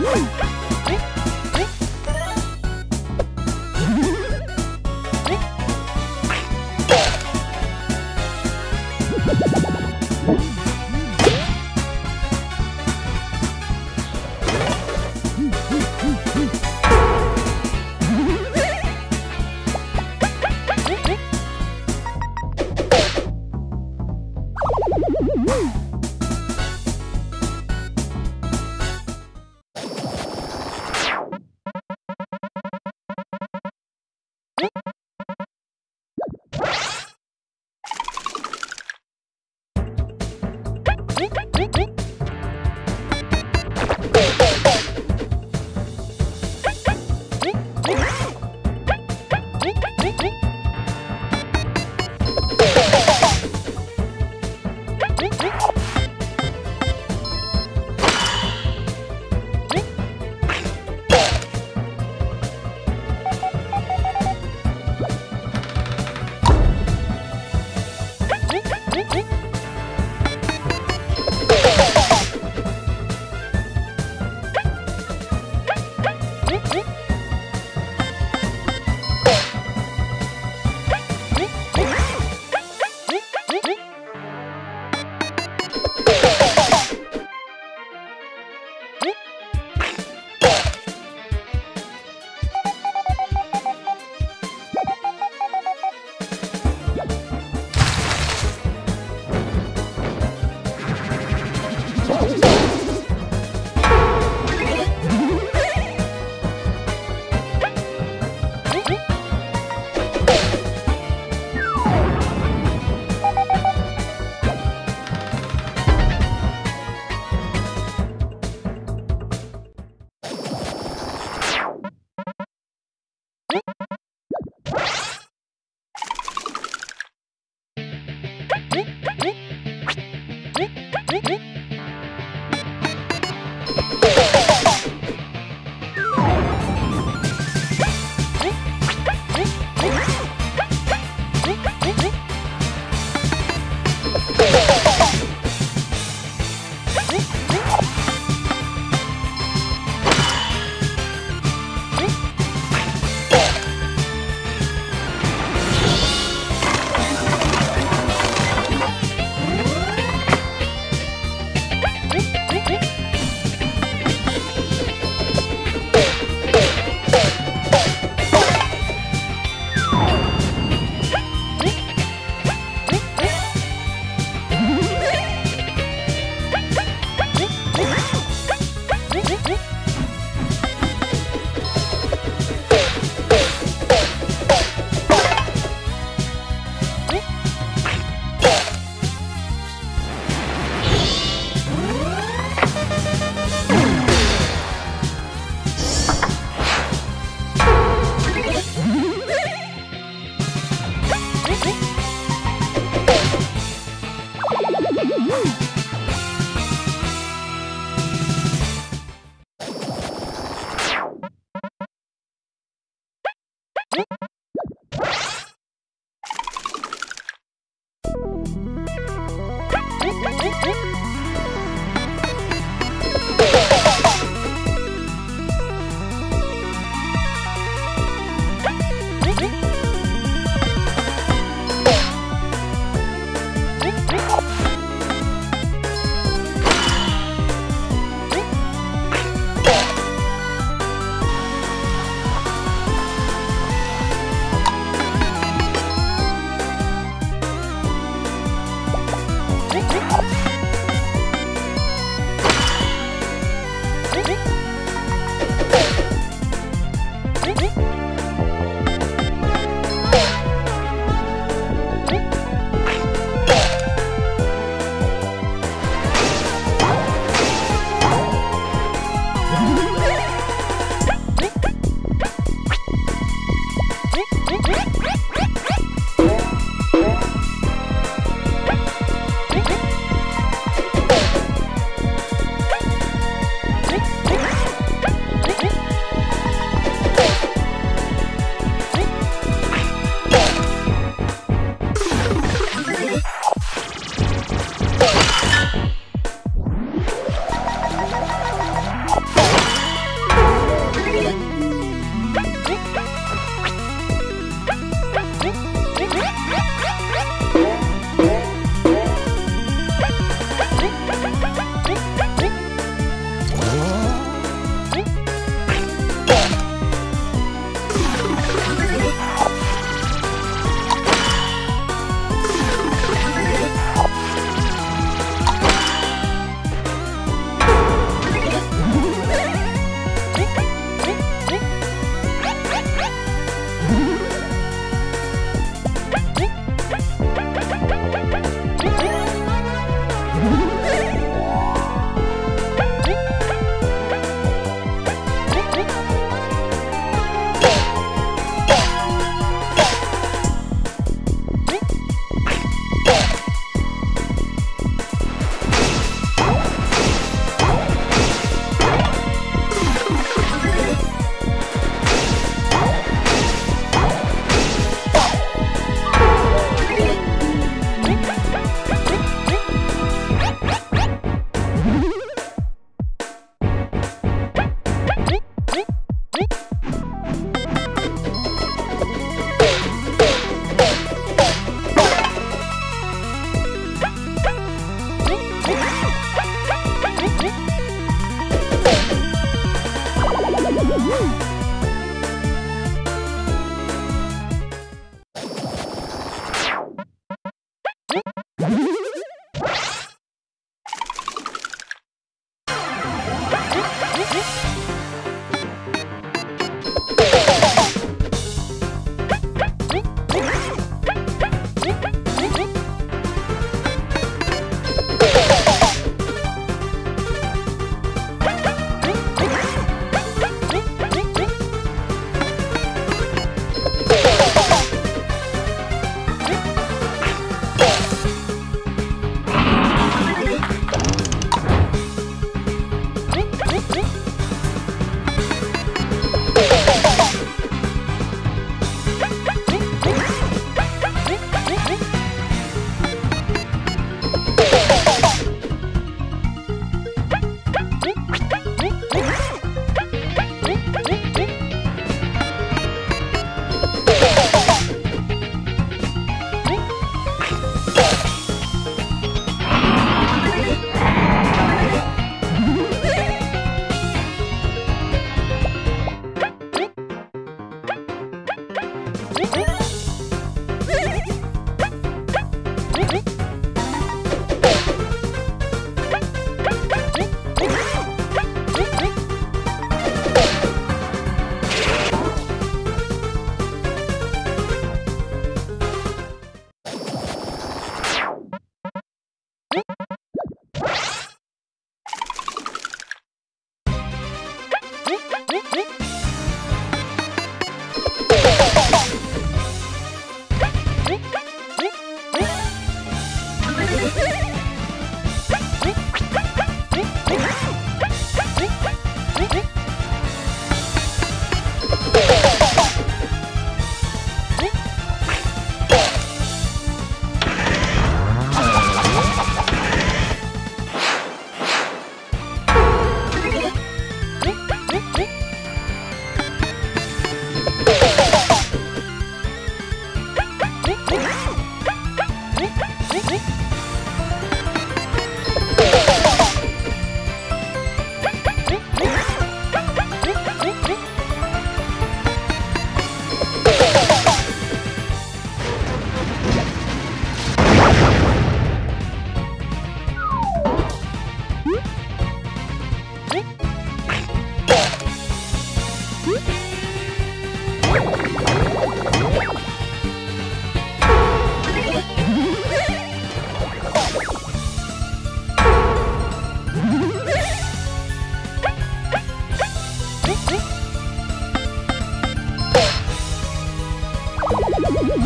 Woo! え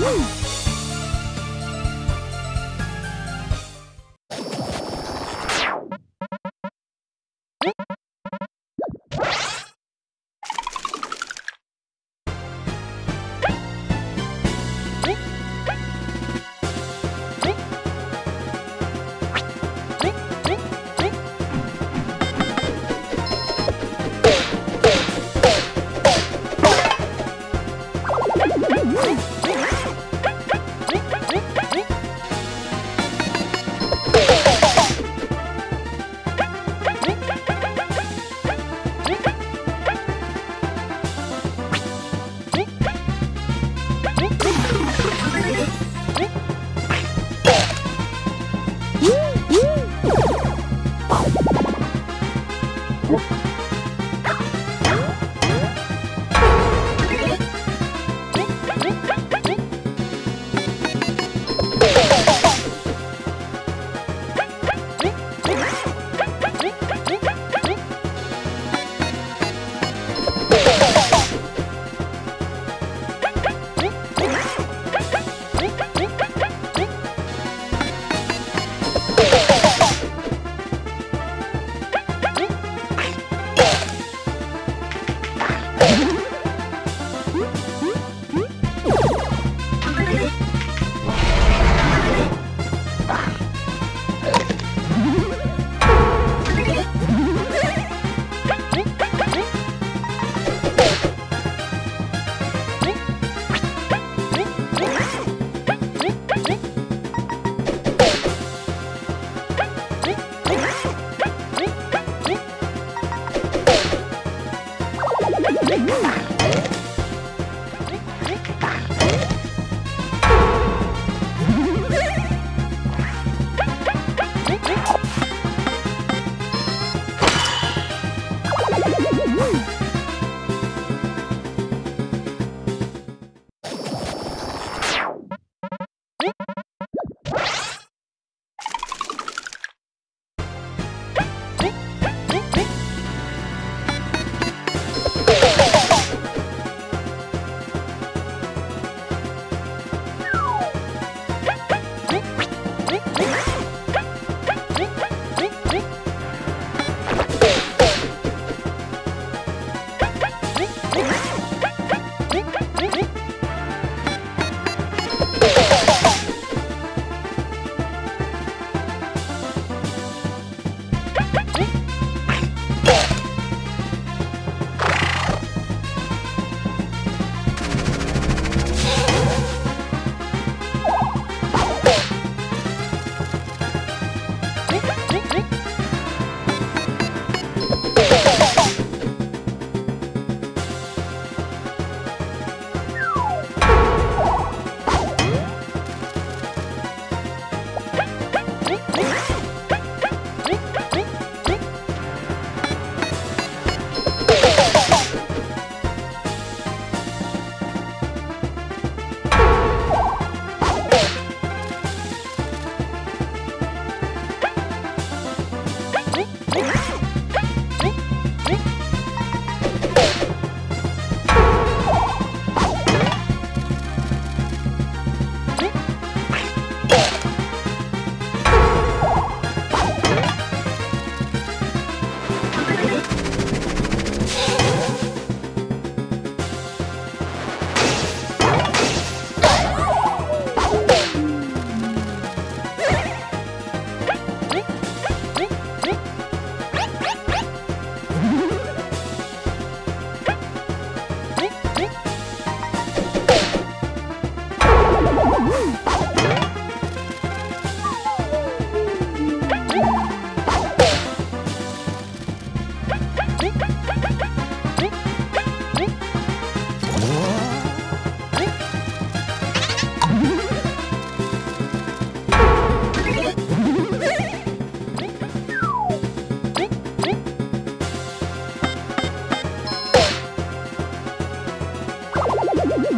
Woo!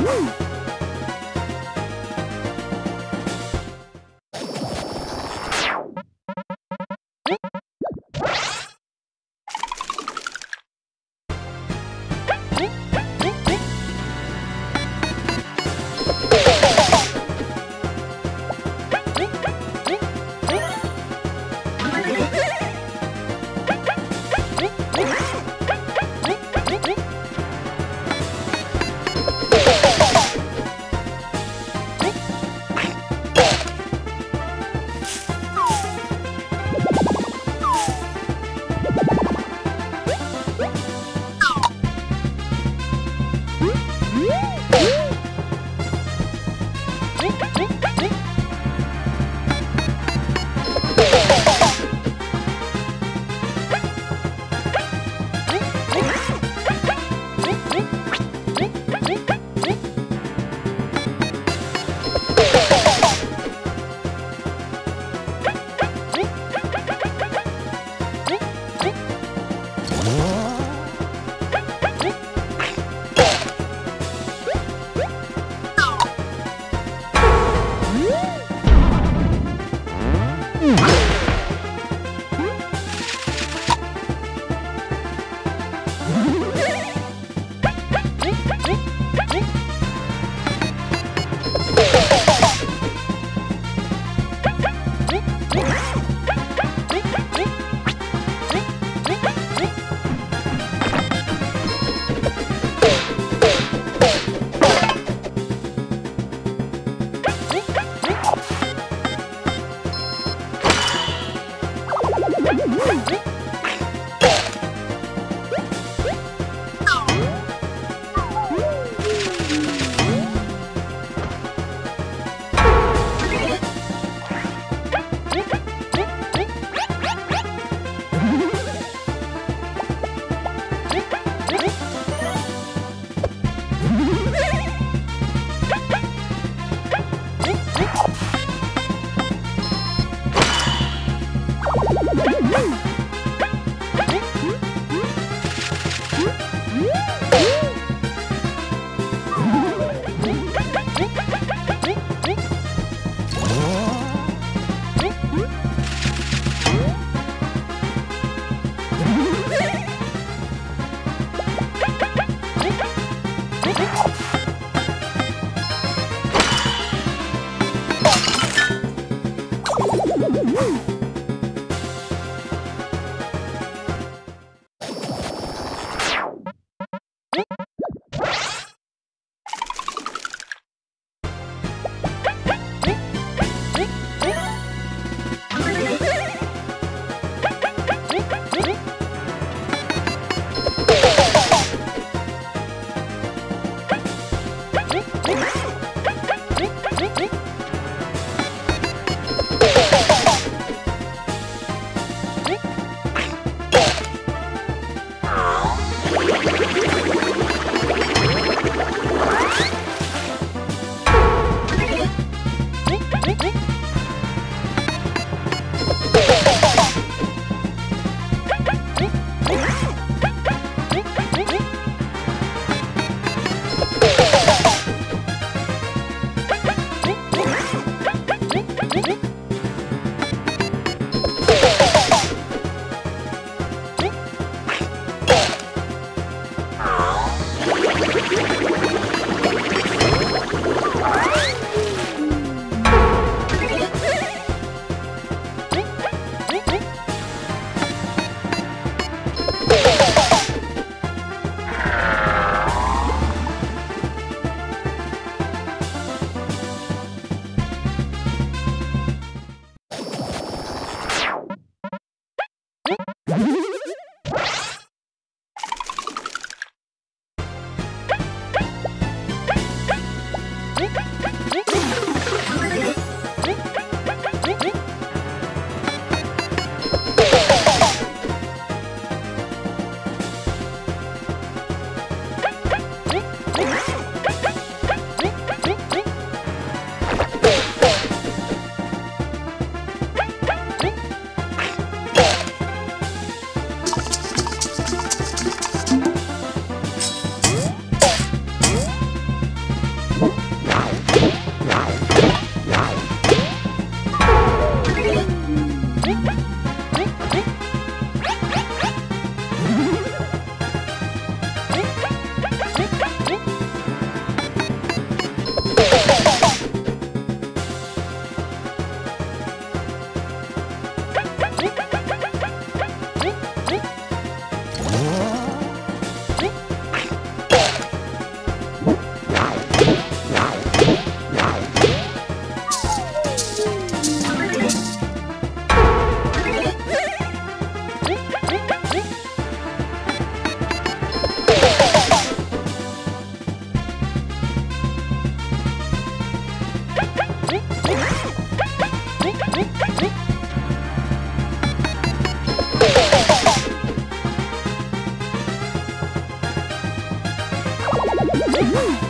Woo! Woohoo!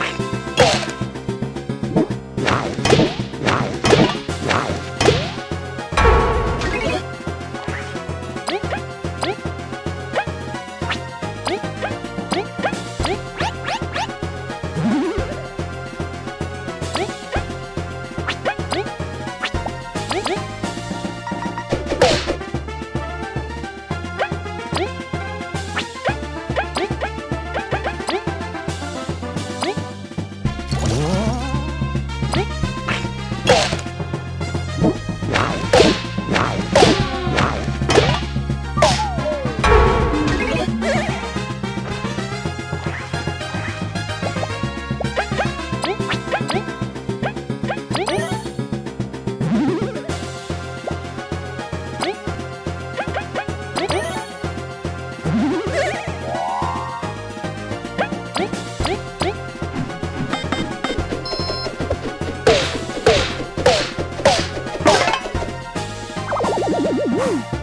Woo!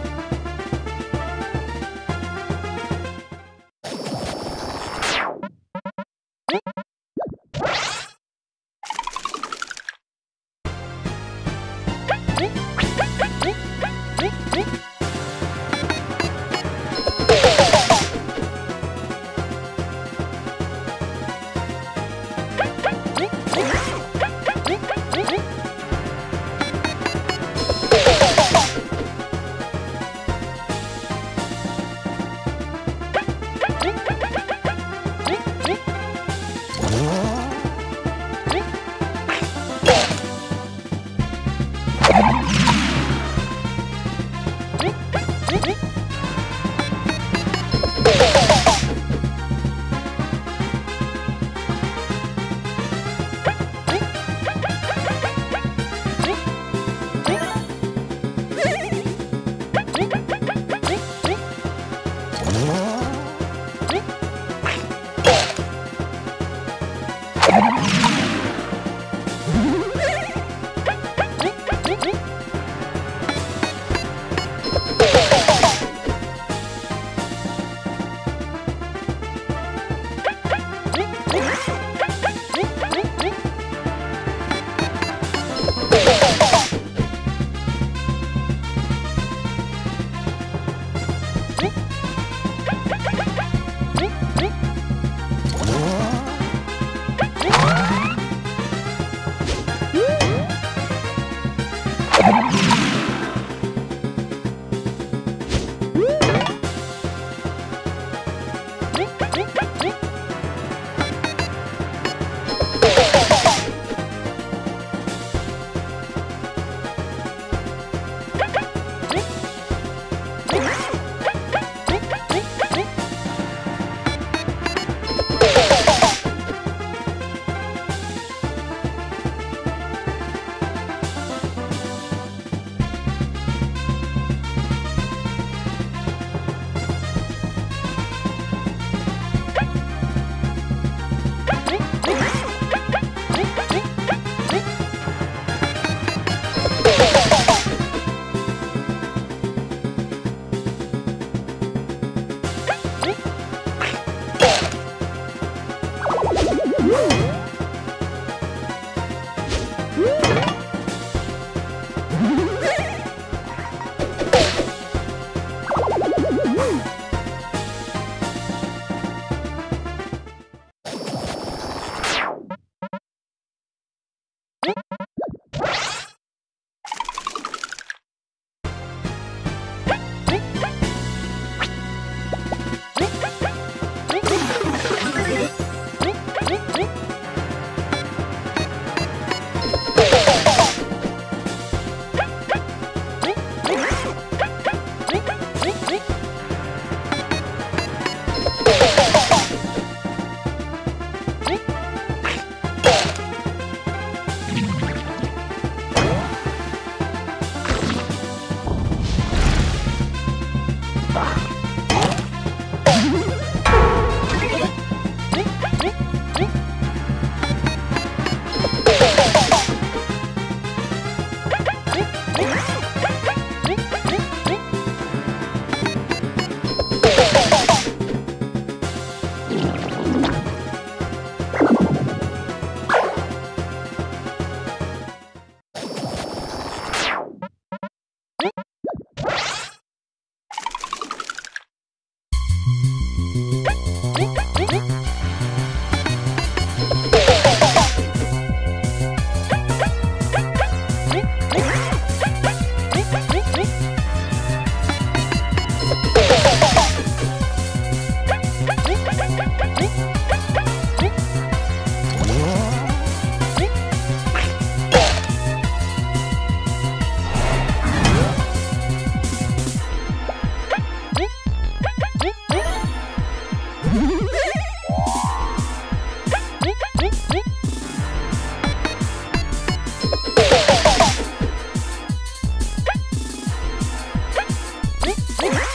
Oh.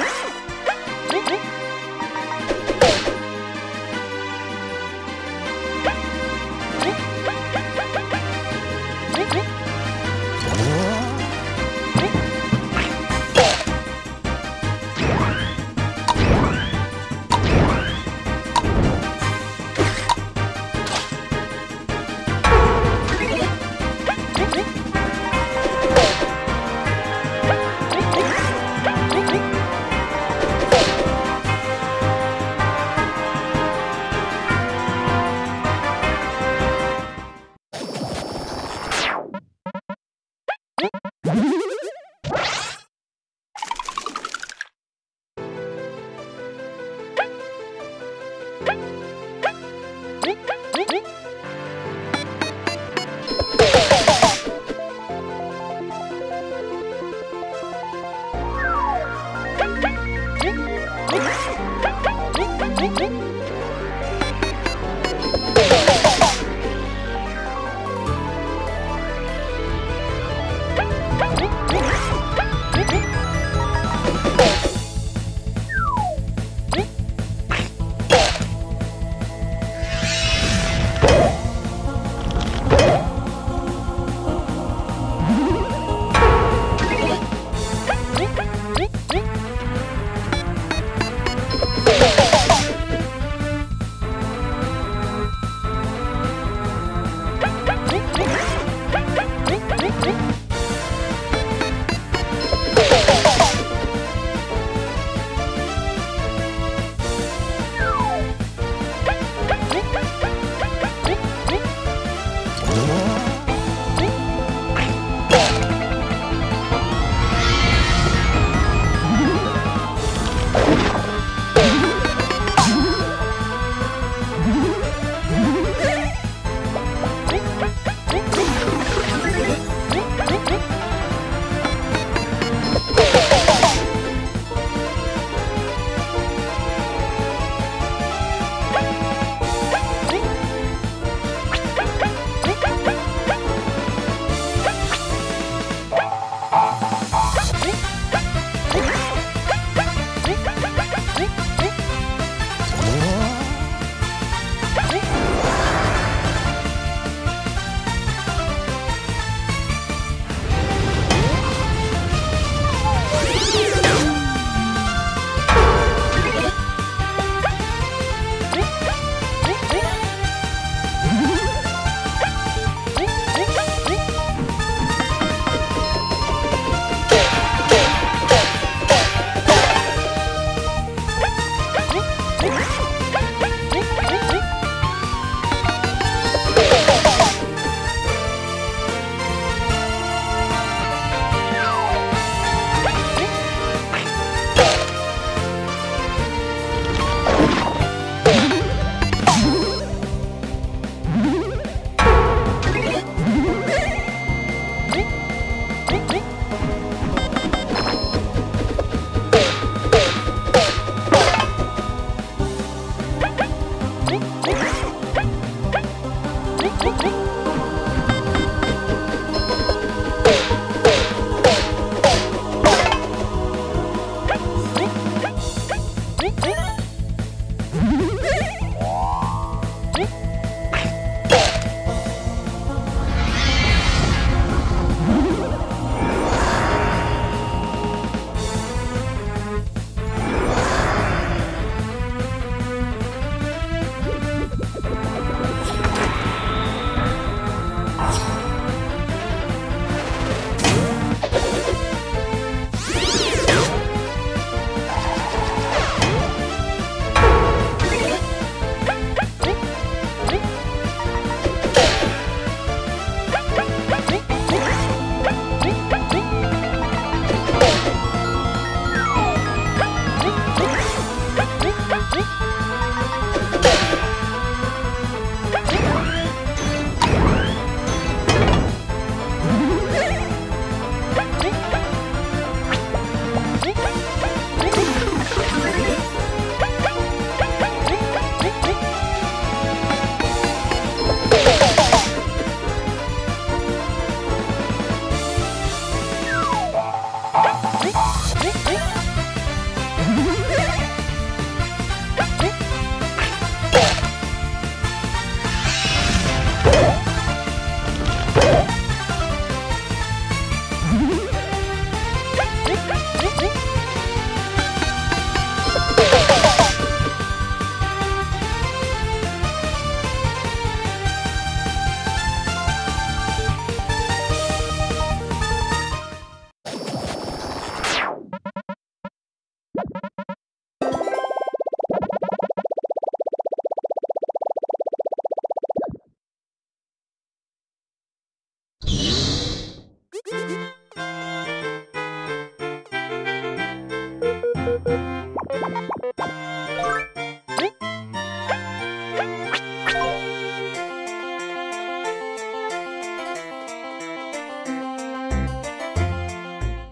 Yeah.